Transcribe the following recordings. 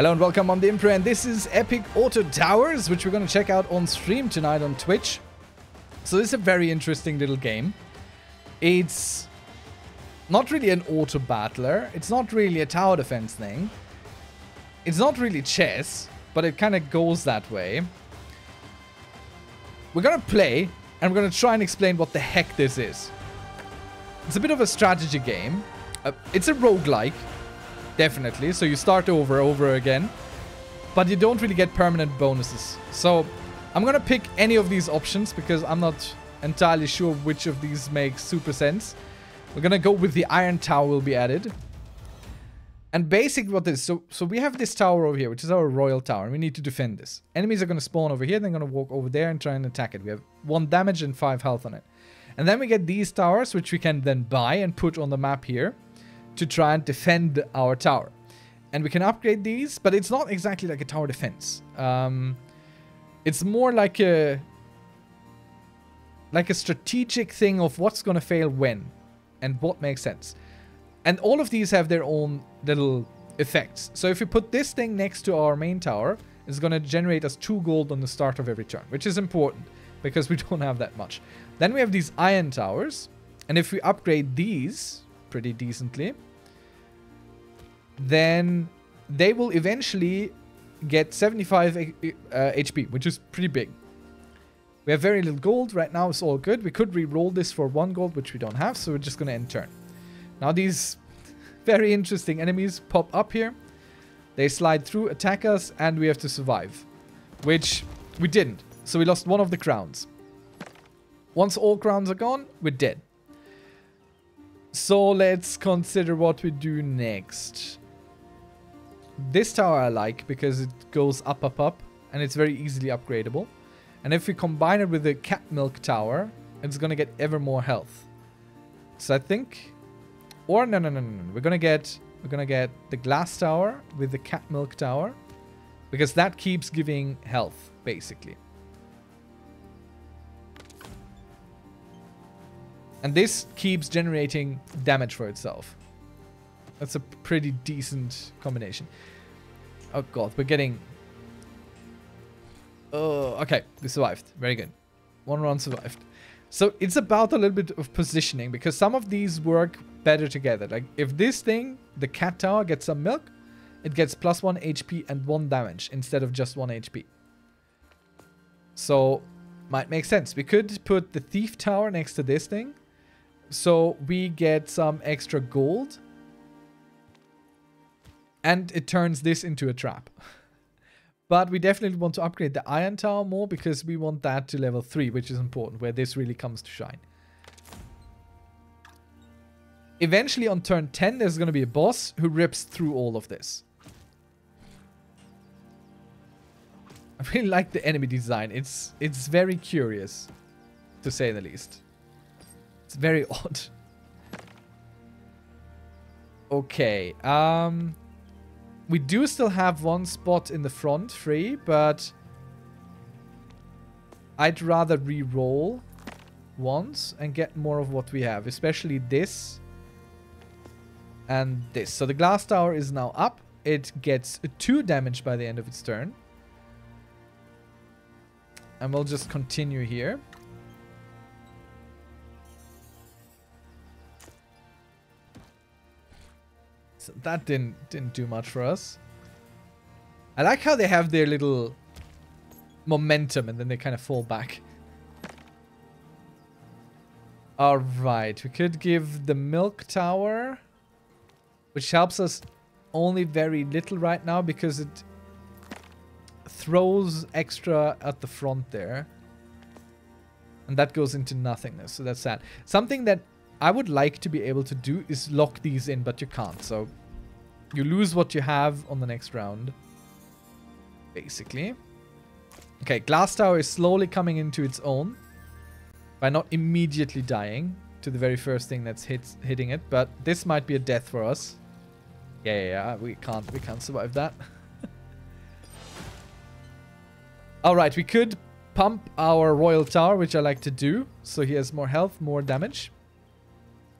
Hello and welcome on the Imperor, and this is Epic Auto Towers, which we're going to check out on stream tonight on Twitch. So this is a very interesting little game. It's not really an auto battler. It's not really a tower defense thing. It's not really chess, but it kind of goes that way. We're going to play, and we're going to try and explain what the heck this is. It's a bit of a strategy game. Uh, it's a roguelike, definitely. So you start over, over again. But you don't really get permanent bonuses. So I'm going to pick any of these options because I'm not entirely sure which of these makes super sense. We're going to go with the Iron Tower will be added. And basically what this, so, so we have this tower over here, which is our Royal Tower, and we need to defend this. Enemies are to spawn over here, they're to walk over there and try and attack it. We have one damage and five health on it. And then we get these towers, which we can then buy and put on the map here to try and defend our tower. And we can upgrade these, but it's not exactly like a tower defense. Um, it's more like a like a strategic thing of what's going to fail when and what makes sense. And all of these have their own little effects. So if we put this thing next to our main tower, it's going to generate us 2 gold on the start of every turn, which is important because we don't have that much. Then we have these iron towers. And if we upgrade these pretty decently, then they will eventually get 75 uh, HP, which is pretty big. We have very little gold. Right now it's all good. We could re-roll this for one gold, which we don't have, so we're just going to end turn. Now these very interesting enemies pop up here. They slide through, attack us, and we have to survive. Which we didn't. So we lost one of the crowns. Once all crowns are gone, we're dead. So let's consider what we do next. This tower I like because it goes up, up, up. And it's very easily upgradable. And if we combine it with the cat milk tower, it's going to get ever more health. So I think... Or no, no, no, no, no. We're going to get... We're going to get the glass tower with the cat milk tower. Because that keeps giving health, basically. And this keeps generating damage for itself. That's a pretty decent combination. Oh god, we're getting... Oh, okay. We survived. Very good. One run survived. So it's about a little bit of positioning because some of these work better together. Like if this thing, the cat tower, gets some milk, it gets plus 1 HP and 1 damage instead of just 1 HP. So might make sense. We could put the thief tower next to this thing so we get some extra gold. And it turns this into a trap. but we definitely want to upgrade the iron tower more because we want that to level 3, which is important, where this really comes to shine. Eventually on turn 10, there's going to be a boss who rips through all of this. I really like the enemy design. It's it's very curious, to say the least. It's very odd. Okay. Um, we do still have one spot in the front free, but I'd rather re-roll once and get more of what we have, especially this and this. So the glass tower is now up. It gets 2 damage by the end of its turn. And we'll just continue here. So that didn't didn't do much for us. I like how they have their little momentum and then they kind of fall back. Alright, we could give the milk tower, which helps us only very little right now because it throws extra at the front there. And that goes into nothingness, so that's sad. Something that I would like to be able to do is lock these in, but you can't. So you lose what you have on the next round. Basically. Okay, Glass Tower is slowly coming into its own. By not immediately dying to the very first thing that's hit, hitting it. But this might be a death for us. Yeah, yeah, yeah. We can't, we can't survive that. Alright, we could pump our Royal Tower, which I like to do. So he has more health, more damage.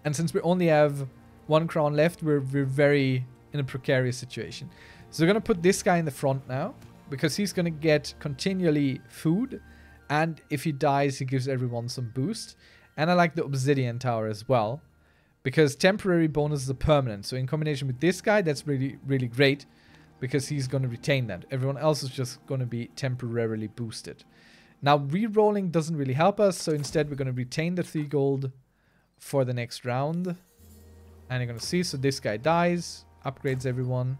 And since we only have one crown left, we're, we're very in a precarious situation. So we're going to put this guy in the front now because he's going to get continually food. And if he dies, he gives everyone some boost. And I like the obsidian tower as well because temporary bonuses are permanent. So in combination with this guy, that's really, really great because he's going to retain that. Everyone else is just going to be temporarily boosted. Now, re-rolling doesn't really help us, so instead we're going to retain the 3 gold for the next round. And you're going to see, so this guy dies, upgrades everyone.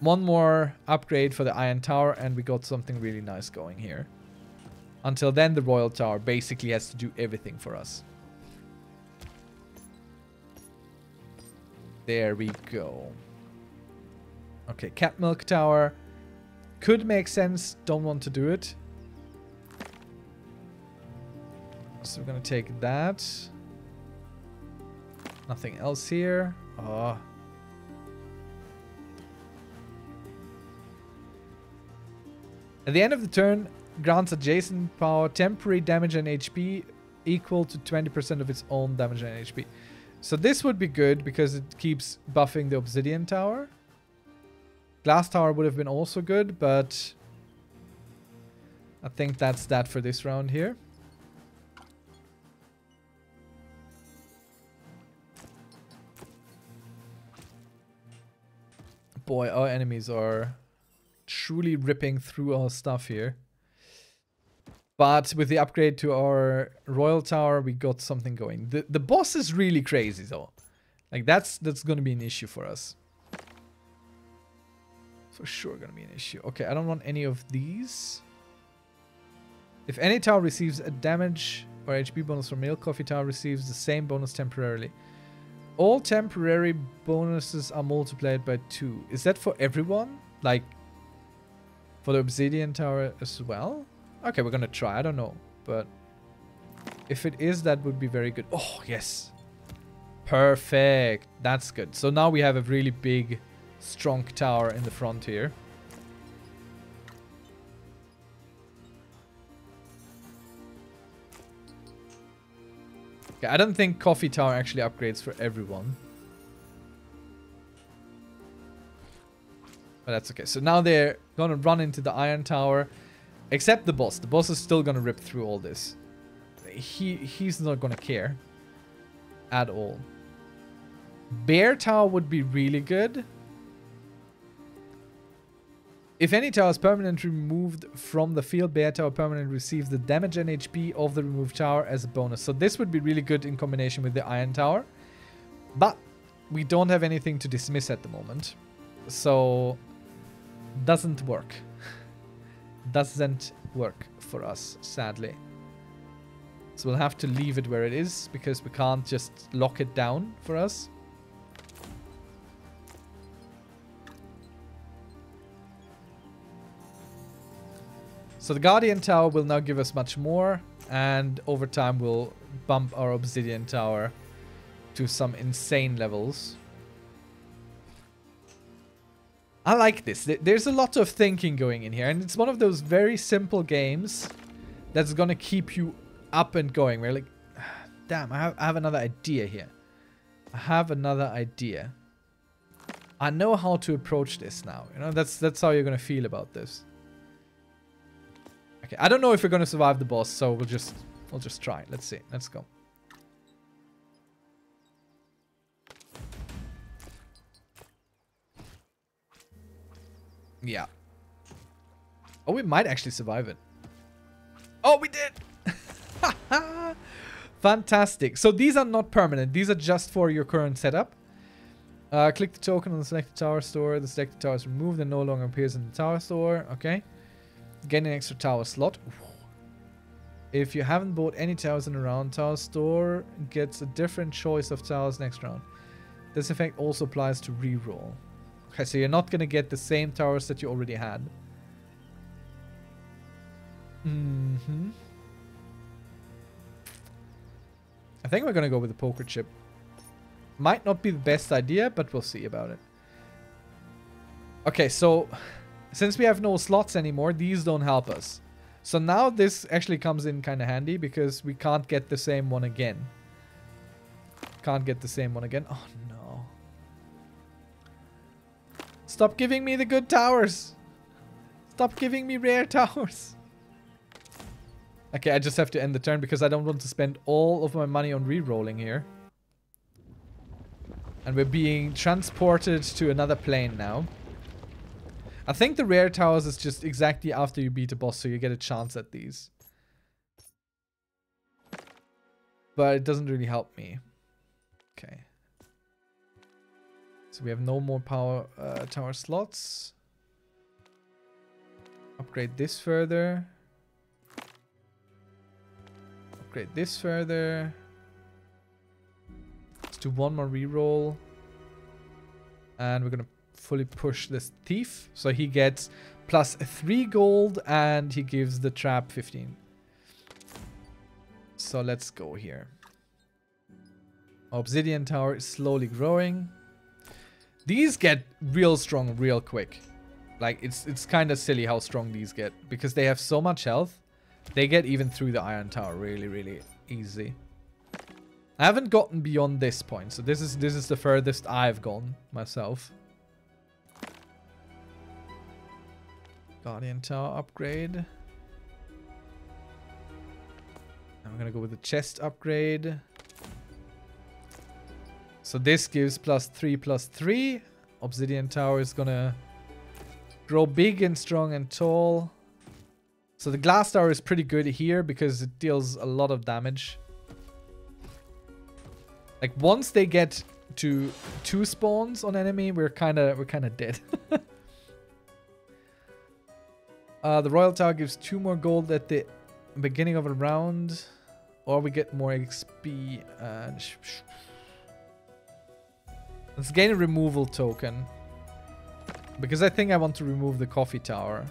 One more upgrade for the Iron Tower, and we got something really nice going here. Until then, the Royal Tower basically has to do everything for us. There we go. Okay, Cat Milk Tower. Could make sense. Don't want to do it. So we're going to take that. Nothing else here. Oh. At the end of the turn, grants adjacent power temporary damage and HP equal to 20% of its own damage and HP. So this would be good because it keeps buffing the obsidian tower. Glass tower would have been also good, but I think that's that for this round here. Boy, our enemies are truly ripping through our stuff here. But with the upgrade to our Royal Tower, we got something going. The the boss is really crazy though. Like that's that's gonna be an issue for us. For sure gonna be an issue. Okay, I don't want any of these. If any tower receives a damage or HP bonus from Milk Coffee Tower receives the same bonus temporarily. All temporary bonuses are multiplied by 2. Is that for everyone? Like, for the Obsidian Tower as well? Okay, we're gonna try. I don't know. But if it is, that would be very good. Oh, yes. Perfect. That's good. So now we have a really big, strong tower in the front here. Okay, I don't think Coffee Tower actually upgrades for everyone. But that's okay. So now they're gonna run into the Iron Tower. Except the boss. The boss is still gonna rip through all this. He He's not gonna care. At all. Bear Tower would be really good. If any tower is permanently removed from the field, Bear Tower permanently receives the damage and HP of the removed tower as a bonus. So this would be really good in combination with the Iron Tower. But we don't have anything to dismiss at the moment. So doesn't work. doesn't work for us, sadly. So we'll have to leave it where it is because we can't just lock it down for us. So the Guardian Tower will now give us much more, and over time we'll bump our Obsidian Tower to some insane levels. I like this. There's a lot of thinking going in here, and it's one of those very simple games that's gonna keep you up and going. We're like, damn, I have, I have another idea here. I have another idea. I know how to approach this now. You know, that's that's how you're gonna feel about this. Okay, I don't know if we're gonna survive the boss, so we'll just we'll just try. Let's see. Let's go. Yeah. Oh, we might actually survive it. Oh, we did! Fantastic. So these are not permanent. These are just for your current setup. Uh, click the token on the selected tower store. The selected tower is removed and no longer appears in the tower store. Okay. Gain an extra tower slot. If you haven't bought any towers in a round, tower store gets a different choice of towers next round. This effect also applies to reroll. Okay, so you're not going to get the same towers that you already had. Mm-hmm. I think we're going to go with the poker chip. Might not be the best idea, but we'll see about it. Okay, so since we have no slots anymore, these don't help us. So now this actually comes in kind of handy because we can't get the same one again. Can't get the same one again. Oh, no. Stop giving me the good towers. Stop giving me rare towers. Okay, I just have to end the turn because I don't want to spend all of my money on re-rolling here. And we're being transported to another plane now. I think the rare towers is just exactly after you beat a boss, so you get a chance at these. But it doesn't really help me. Okay. So we have no more power uh, tower slots. Upgrade this further. Upgrade this further. Let's do one more reroll. And we're gonna fully push this thief. So he gets plus 3 gold and he gives the trap 15. So let's go here. Obsidian tower is slowly growing. These get real strong real quick. Like, it's it's kind of silly how strong these get. Because they have so much health. They get even through the iron tower really, really easy. I haven't gotten beyond this point. So this is this is the furthest I've gone myself. Guardian tower upgrade. I'm gonna go with the chest upgrade. So this gives plus 3 plus 3. Obsidian Tower is gonna grow big and strong and tall. So the Glass Tower is pretty good here because it deals a lot of damage. Like once they get to two spawns on enemy, we're kind of we're kind of dead. uh, the Royal Tower gives two more gold at the beginning of a round, or we get more XP. And Let's gain a removal token. Because I think I want to remove the coffee tower.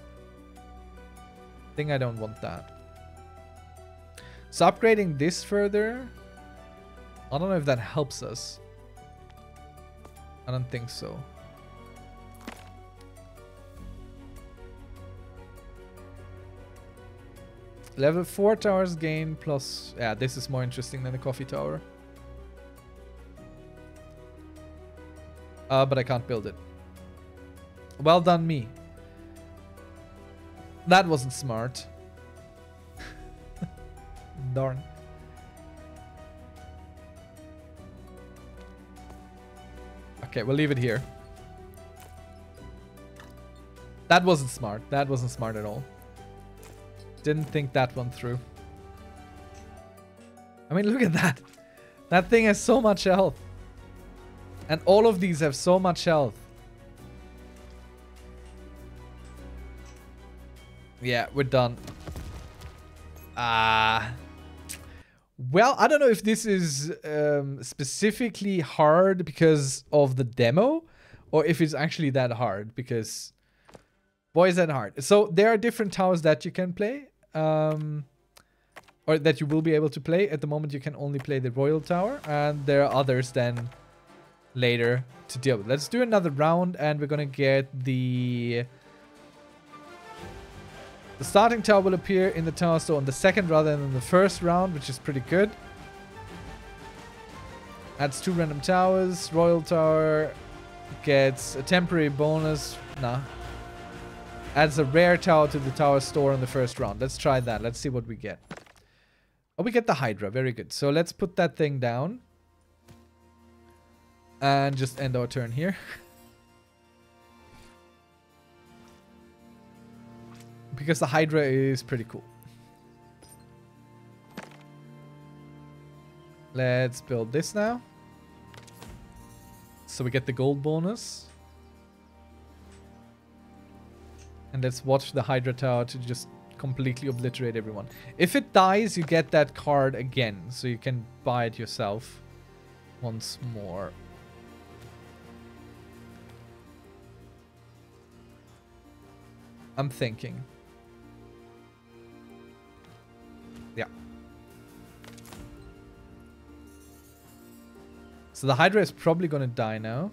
I think I don't want that. So upgrading this further... I don't know if that helps us. I don't think so. Level 4 towers gain plus... Yeah, this is more interesting than the coffee tower. Uh, but I can't build it. Well done me. That wasn't smart. Darn. Okay, we'll leave it here. That wasn't smart. That wasn't smart at all. Didn't think that one through. I mean, look at that. That thing has so much health. And all of these have so much health. Yeah, we're done. Ah. Uh, well, I don't know if this is um, specifically hard because of the demo or if it's actually that hard because boy is that hard. So there are different towers that you can play um, or that you will be able to play. At the moment you can only play the Royal Tower and there are others then later to deal with. Let's do another round and we're gonna get the... The starting tower will appear in the tower store on the second rather than the first round, which is pretty good. Adds two random towers. Royal Tower gets a temporary bonus. Nah. Adds a rare tower to the tower store in the first round. Let's try that. Let's see what we get. Oh, we get the Hydra. Very good. So let's put that thing down. And just end our turn here. because the Hydra is pretty cool. Let's build this now. So we get the gold bonus. And let's watch the Hydra Tower to just completely obliterate everyone. If it dies, you get that card again. So you can buy it yourself once more. I'm thinking. Yeah. So the Hydra is probably going to die now.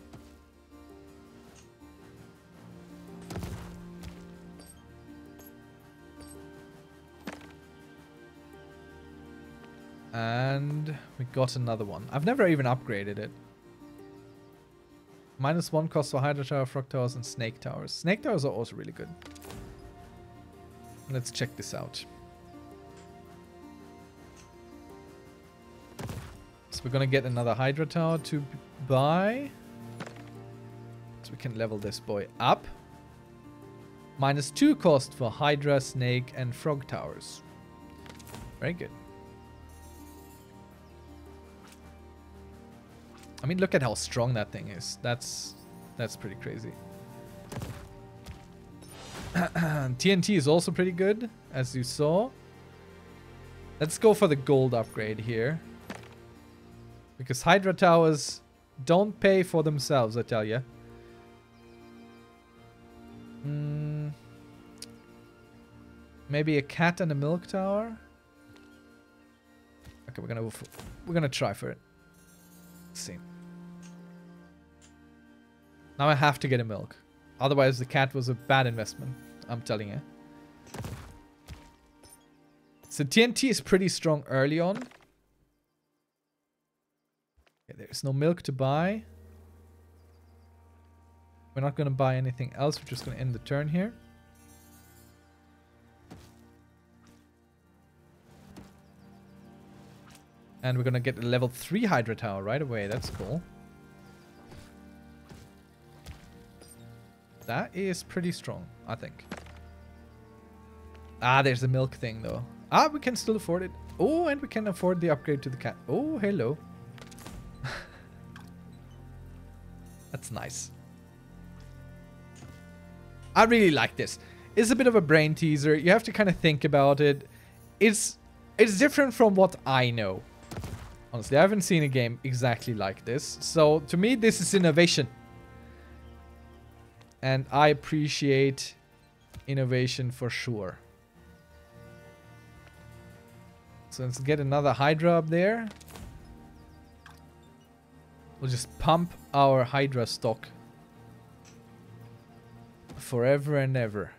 And we got another one. I've never even upgraded it. Minus one cost for Hydra Tower, Frog Towers, and Snake Towers. Snake Towers are also really good. Let's check this out. So we're gonna get another Hydra Tower to buy. So we can level this boy up. Minus two cost for Hydra, Snake, and Frog Towers. Very good. I mean, look at how strong that thing is. That's that's pretty crazy. TNT is also pretty good, as you saw. Let's go for the gold upgrade here. Because Hydra Towers don't pay for themselves, I tell you. Mm, maybe a cat and a milk tower? Okay, we're gonna we're gonna try for it. Let's see. Now I have to get a milk. Otherwise the cat was a bad investment. I'm telling you. So TNT is pretty strong early on. Okay, there's no milk to buy. We're not going to buy anything else. We're just going to end the turn here. And we're to get a level 3 Hydra Tower right away. That's cool. That is pretty strong, I think. Ah, there's the milk thing, though. Ah, we can still afford it. Oh, and we can afford the upgrade to the cat. Oh, hello. That's nice. I really like this. It's a bit of a brain teaser. You have to kind of think about it. It's it's different from what I know. Honestly, I haven't seen a game exactly like this. So to me, this is innovation. And I appreciate innovation for sure. So let's get another Hydra up there. We'll just pump our Hydra stock. Forever and ever.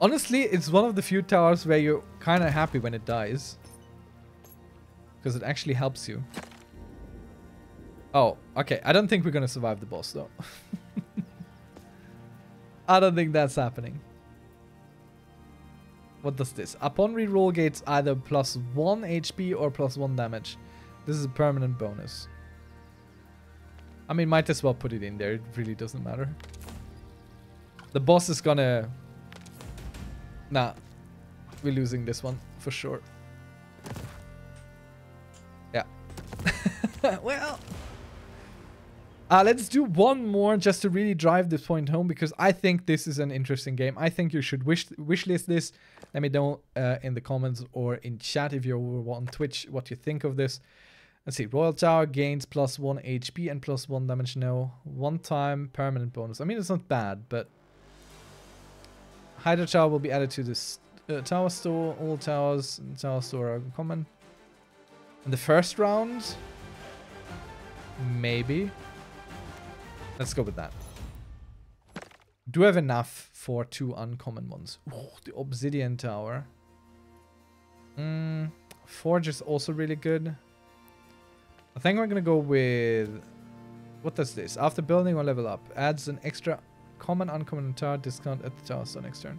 Honestly, it's one of the few towers where you're kind of happy when it dies. Because it actually helps you. Oh, okay. I don't think we're going to survive the boss, though. I don't think that's happening. What does this? Upon reroll gates either plus 1 HP or plus 1 damage. This is a permanent bonus. I mean, might as well put it in there. It really doesn't matter. The boss is gonna... Nah. We're losing this one, for sure. Yeah. well... Uh, let's do one more just to really drive this point home because I think this is an interesting game. I think you should wish wishlist this. Let me know uh, in the comments or in chat if you're on Twitch what you think of this. Let's see. Royal Tower gains plus 1 HP and plus 1 damage. No. One time permanent bonus. I mean, it's not bad, but... Hydra Tower will be added to this uh, Tower Store. All towers in Tower Store are common. In the first round? Maybe. Let's go with that. Do we have enough for two uncommon ones. Ooh, the Obsidian Tower. Mm, Forge is also really good. I think we're gonna go with... What does this? After building or level up. Adds an extra common, uncommon tower discount at the tower so next turn.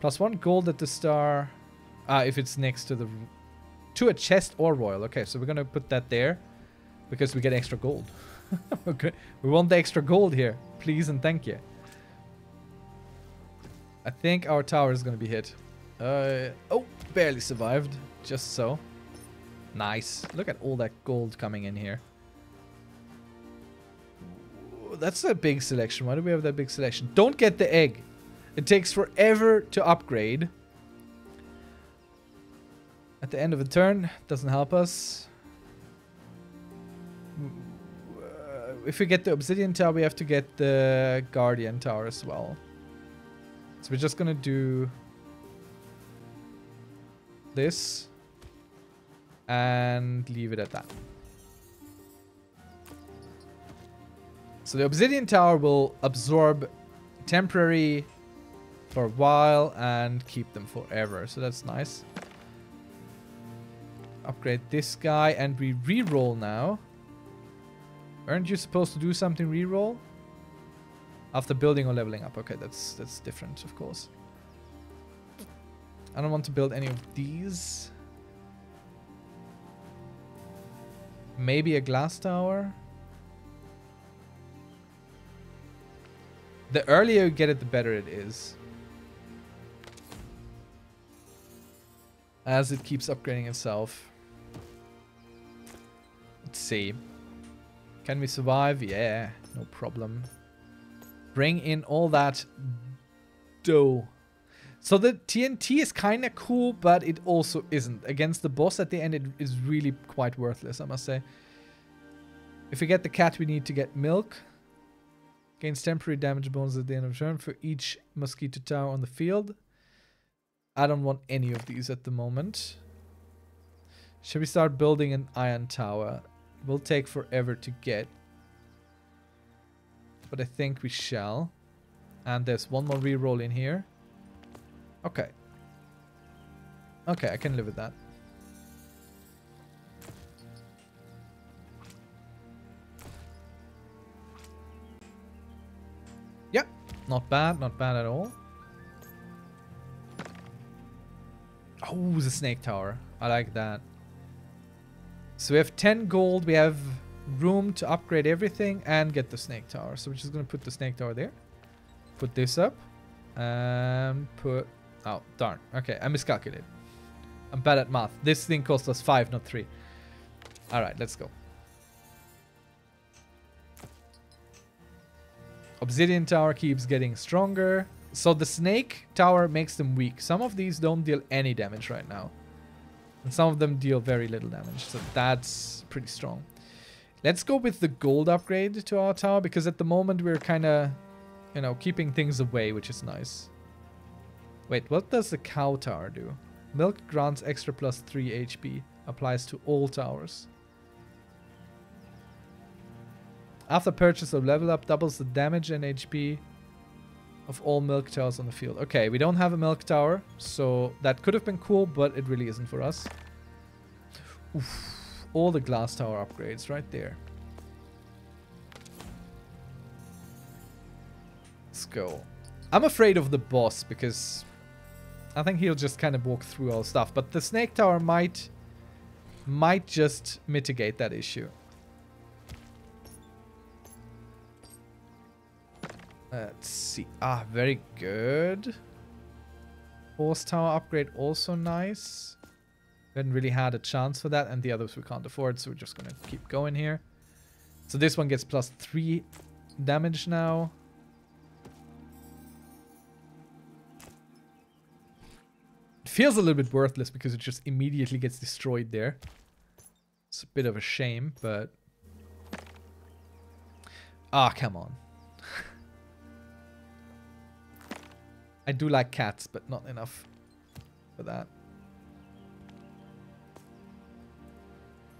Plus one gold at the star. Ah, if it's next to the... To a chest or royal. Okay, so we're gonna put that there. Because we get extra gold. okay. We want the extra gold here. Please and thank you. I think our tower is gonna be hit. Uh, oh, barely survived. Just so. Nice. Look at all that gold coming in here. That's a big selection. Why do we have that big selection? Don't get the egg. It takes forever to upgrade. At the end of a turn, doesn't help us. Uh, if we get the Obsidian Tower, we have to get the Guardian Tower as well. So we're just gonna do this and leave it at that. So the Obsidian Tower will absorb temporary for a while and keep them forever. So that's nice. Upgrade this guy and we re-roll now. Aren't you supposed to do something reroll? After building or leveling up. Okay, that's that's different, of course. I don't want to build any of these. Maybe a glass tower. The earlier you get it, the better it is. As it keeps upgrading itself. See. Can we survive? Yeah, no problem. Bring in all that dough. So the TNT is kind of cool, but it also isn't. Against the boss at the end, it is really quite worthless, I must say. If we get the cat, we need to get milk. Gains temporary damage bonus at the end of turn for each mosquito tower on the field. I don't want any of these at the moment. Should we start building an iron tower? Will take forever to get. But I think we shall. And there's one more reroll in here. Okay. Okay, I can live with that. Yep, not bad, not bad at all. Oh, the snake tower. I like that. So we have 10 gold, we have room to upgrade everything and get the snake tower. So we're just going to put the snake tower there. Put this up. And put Oh, darn. Okay, I miscalculated. I'm bad at math. This thing cost us 5, not 3. Alright, let's go. Obsidian tower keeps getting stronger. So the snake tower makes them weak. Some of these don't deal any damage right now. And some of them deal very little damage. So that's pretty strong. Let's go with the gold upgrade to our tower. Because at the moment we're kind of, you know, keeping things away, which is nice. Wait, what does the cow tower do? Milk grants extra plus 3 HP. Applies to all towers. After purchase of level up, doubles the damage and HP of all milk towers on the field. Okay, we don't have a milk tower, so that could have been cool, but it really isn't for us. Oof, all the glass tower upgrades right there. Let's go. I'm afraid of the boss because I think he'll just kind of walk through all stuff. But the snake tower might might just mitigate that issue. Let's see. Ah, very good. Horse tower upgrade also nice. We hadn't really had a chance for that, and the others we can't afford, so we're just gonna keep going here. So this one gets plus three damage now. It feels a little bit worthless because it just immediately gets destroyed there. It's a bit of a shame, but... Ah, come on. I do like cats, but not enough for that.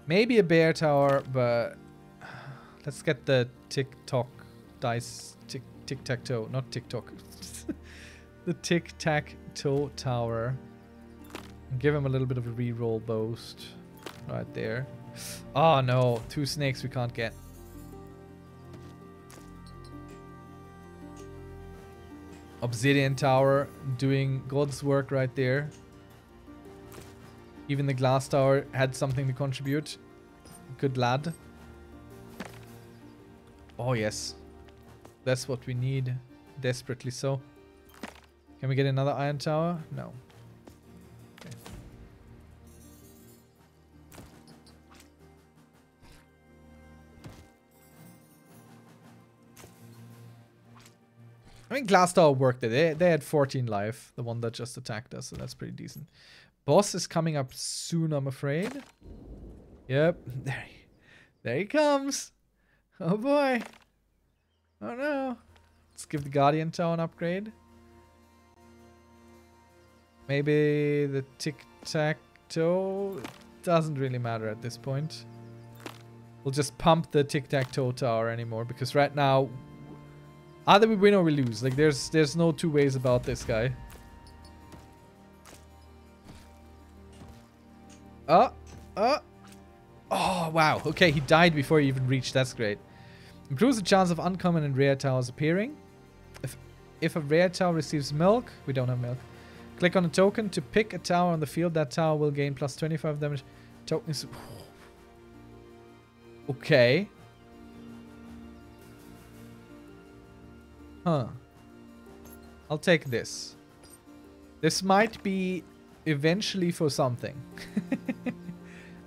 Maybe a bear tower, but let's get the tick-tock dice, tick tic-tac-toe, not tick-tock. the tic-tac-toe tower. Give him a little bit of a reroll boost. Right there. Oh no, two snakes we can't get. Obsidian Tower doing God's work right there. Even the Glass Tower had something to contribute. Good lad. Oh yes. That's what we need. Desperately so. Can we get another Iron Tower? No. I mean, Glass Tower worked it. They, they had 14 life, the one that just attacked us, so that's pretty decent. Boss is coming up soon, I'm afraid. Yep, there he, there he comes. Oh boy. Oh no. Let's give the Guardian Tower an upgrade. Maybe the Tic-Tac-Toe doesn't really matter at this point. We'll just pump the Tic-Tac-Toe Tower anymore because right now Either we win or we lose. Like, there's there's no two ways about this guy. Uh, uh. Oh, wow. Okay, he died before he even reached. That's great. Improves the chance of uncommon and rare towers appearing. If if a rare tower receives milk, we don't have milk. Click on a token to pick a tower on the field. That tower will gain plus 25 damage. Tokens. Okay. Huh. I'll take this. This might be eventually for something.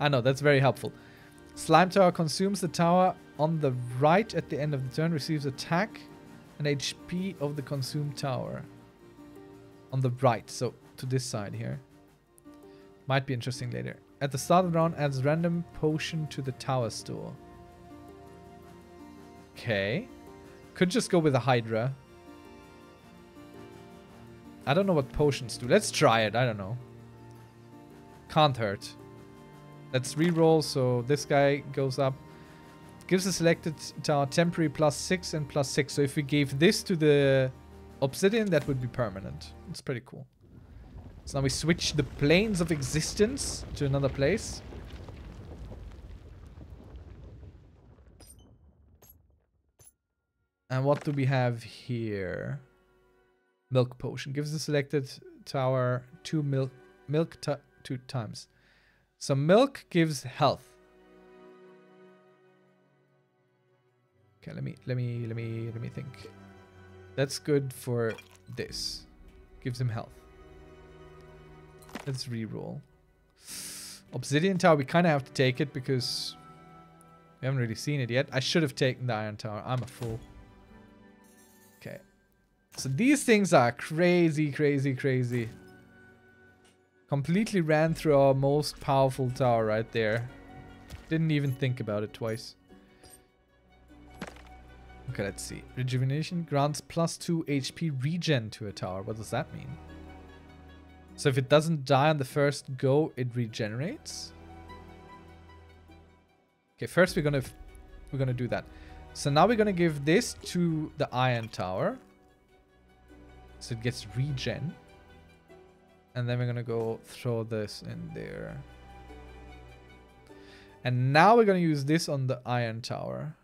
Ah, I know, that's very helpful. Slime Tower consumes the tower on the right at the end of the turn, receives attack and HP of the consumed tower. On the right, so to this side here. Might be interesting later. At the start of the round, adds random potion to the tower store. Okay. Could just go with a Hydra. I don't know what potions do. Let's try it. I don't know. Can't hurt. Let's re-roll so this guy goes up. Gives the selected tower uh, temporary plus 6 and plus 6. So if we gave this to the obsidian, that would be permanent. It's pretty cool. So now we switch the planes of existence to another place. And what do we have here? Milk potion. Gives the selected tower two milk milk two times. So milk gives health. Okay, let me let me let me let me think. That's good for this. Gives him health. Let's re-roll. Obsidian Tower, we kind of have to take it because we haven't really seen it yet. I should have taken the Iron Tower. I'm a fool. So these things are crazy, crazy, crazy. Completely ran through our most powerful tower right there. Didn't even think about it twice. Okay, let's see. Rejuvenation grants plus 2 HP regen to a tower. What does that mean? So if it doesn't die on the first go, it regenerates? Okay, first we're gonna we're gonna do that. So now we're gonna give this to the iron tower. So it gets regen. And then we're gonna go throw this in there. And now we're gonna use this on the iron tower.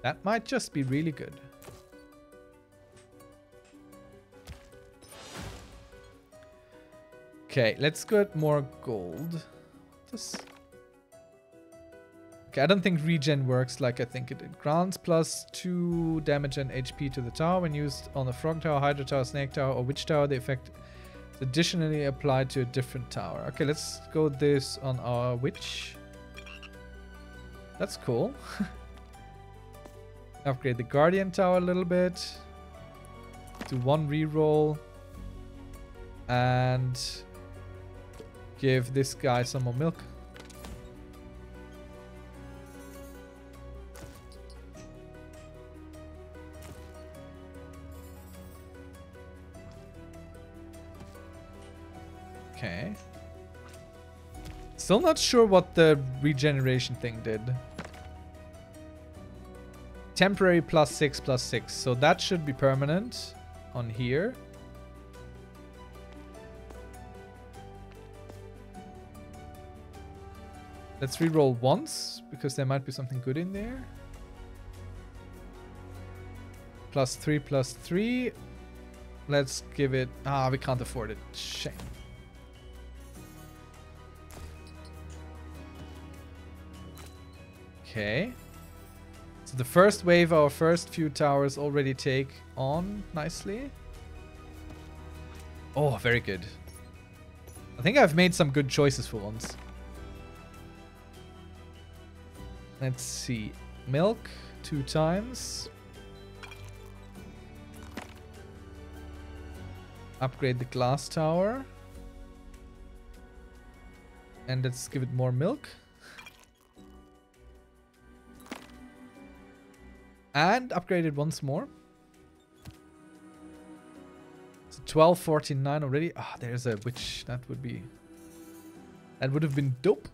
That might just be really good. Okay, let's get more gold. Okay, I don't think regen works like I think it did. Grants plus 2 damage and HP to the tower when used on the frog tower, hydra tower, snake tower, or witch tower. The effect is additionally applied to a different tower. Okay, let's go this on our witch. That's cool. Upgrade the guardian tower a little bit. Do one reroll. And give this guy some more milk. Okay. Still not sure what the regeneration thing did. Temporary plus 6 plus 6. So that should be permanent on here. Let's re-roll once, because there might be something good in there. Plus 3, plus 3. Let's give it... Ah, we can't afford it. Shame. Okay. So the first wave, our first few towers already take on nicely. Oh, very good. I think I've made some good choices for once. Let's see. Milk, two times. Upgrade the glass tower. And let's give it more milk. And upgraded once more. So 1249 already. Ah, oh, there's a witch. That would be... That would have been dope.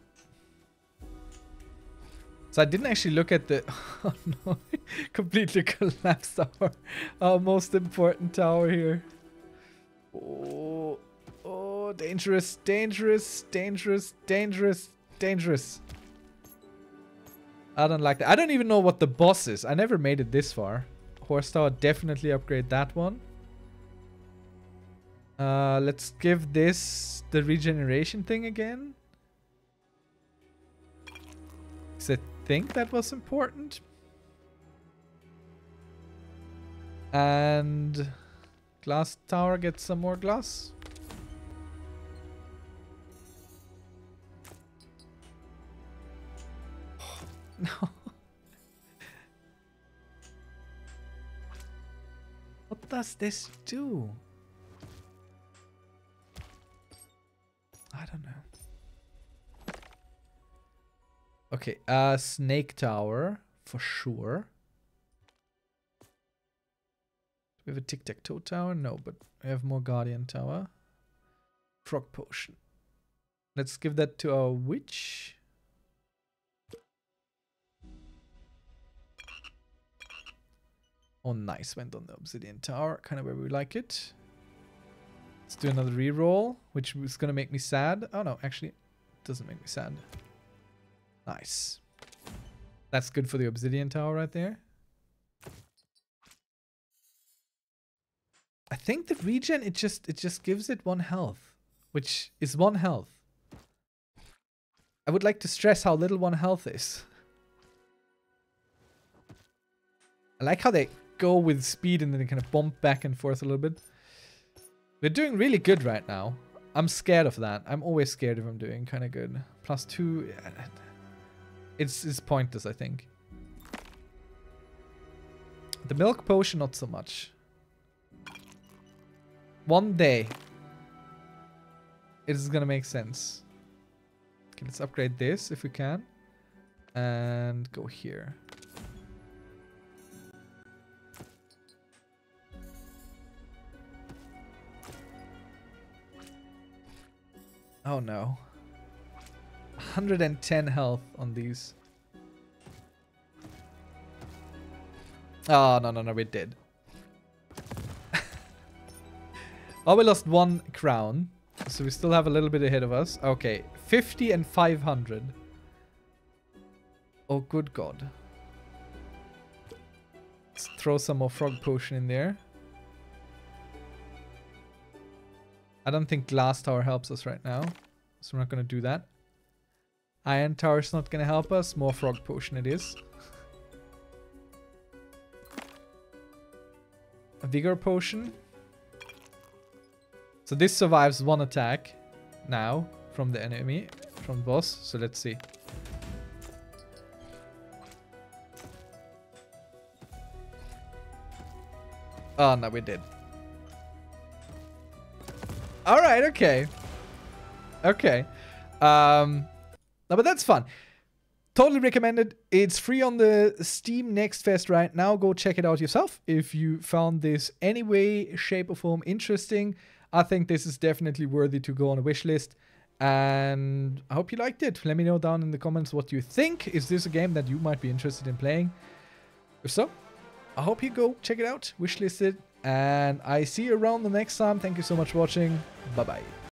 So I didn't actually look at the... Oh no, completely collapsed our, our most important tower here. Oh Oh, dangerous, dangerous, dangerous, dangerous, dangerous. I don't like that. I don't even know what the boss is. I never made it this far. Horse tower, definitely upgrade that one. Uh, let's give this the regeneration thing again. Because I think that was important. And glass tower gets some more glass. No. what does this do? I don't know. Okay, uh, Snake Tower, for sure. We have a Tic-Tac-Toe Tower? No, but we have more Guardian Tower. Frog Potion. Let's give that to our Witch. Oh, nice. Went on the Obsidian Tower, kind of where we like it. Let's do another reroll, which is going to make me sad. Oh, no, actually, it doesn't make me sad. Nice. That's good for the Obsidian Tower right there. I think the regen, it just it just gives it one health, which is one health. I would like to stress how little one health is. I like how they go with speed and then kind of bump back and forth a little bit. We're doing really good right now. I'm scared of that. I'm always scared if I'm doing kind of good. Plus two. It's, it's pointless, I think. The milk potion, not so much. One day. It is gonna make sense. Okay, let's upgrade this if we can. And go here. Oh no. 110 health on these. Oh, no, no, no, we did. oh, we lost one crown. So we still have a little bit ahead of us. Okay, 50 and 500. Oh, good god. Let's throw some more frog potion in there. I don't think glass tower helps us right now. So we're not going to do that. Iron tower is not going to help us. More frog potion it is. A vigor potion. So this survives one attack now from the enemy, from boss. So let's see. Oh, no, we did. All right, okay. Okay. Um, no, but that's fun. Totally recommended. It's free on the Steam Next Fest right now. Go check it out yourself. If you found this any way, shape, or form interesting, I think this is definitely worthy to go on a wish list. And I hope you liked it. Let me know down in the comments what you think. Is this a game that you might be interested in playing? If so, I hope you go check it out, wishlist it, and I see you around the next time. Thank you so much for watching. Bye-bye.